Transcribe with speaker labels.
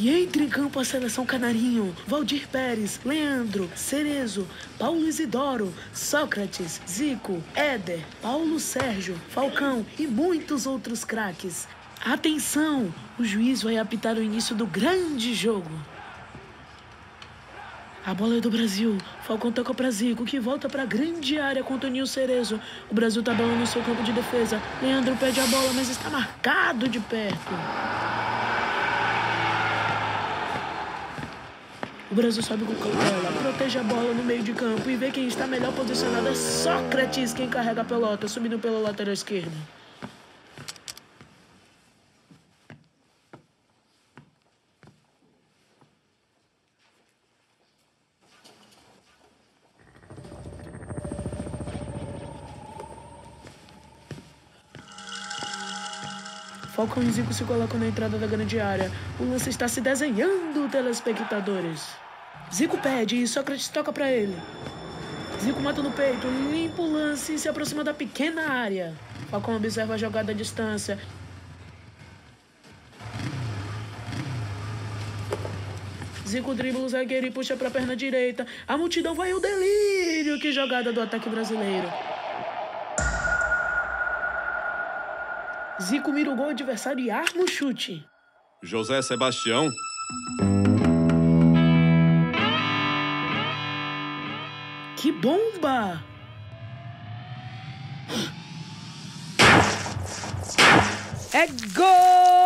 Speaker 1: E entra em campo a seleção Canarinho, Valdir Pérez, Leandro, Cerezo, Paulo Isidoro, Sócrates, Zico, Éder, Paulo Sérgio, Falcão e muitos outros craques. Atenção! O juiz vai apitar o início do grande jogo. A bola é do Brasil. Falcão toca para Zico, que volta para a grande área com Toninho Cerezo. O Brasil tá balando no seu campo de defesa. Leandro pede a bola, mas está marcado de perto. O Brasil sobe com cautela, protege a bola no meio de campo e vê quem está melhor posicionado é Sócrates, quem carrega a pelota, subindo pela lateral esquerda. Falcão e Zico se colocam na entrada da grande área. O lance está se desenhando, telespectadores. Zico pede e Sócrates toca para ele. Zico mata no peito, limpa o lance e se aproxima da pequena área. Falcão observa a jogada à distância. Zico dribla o zagueiro e puxa para a perna direita. A multidão vai ao delírio. Que jogada do ataque brasileiro. Zico mira o gol adversário e arma o chute.
Speaker 2: José Sebastião.
Speaker 1: Que bomba! É gol!